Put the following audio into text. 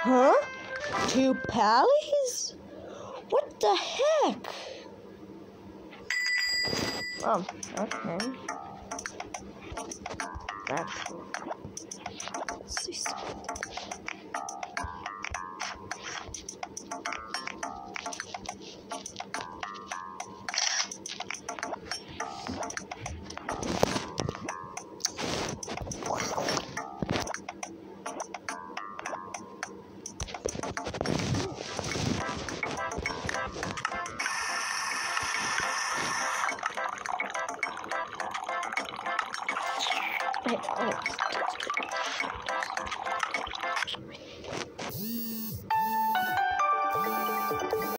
Huh? Two pallies? What the heck? Oh, okay. That's cool. Hey, oh.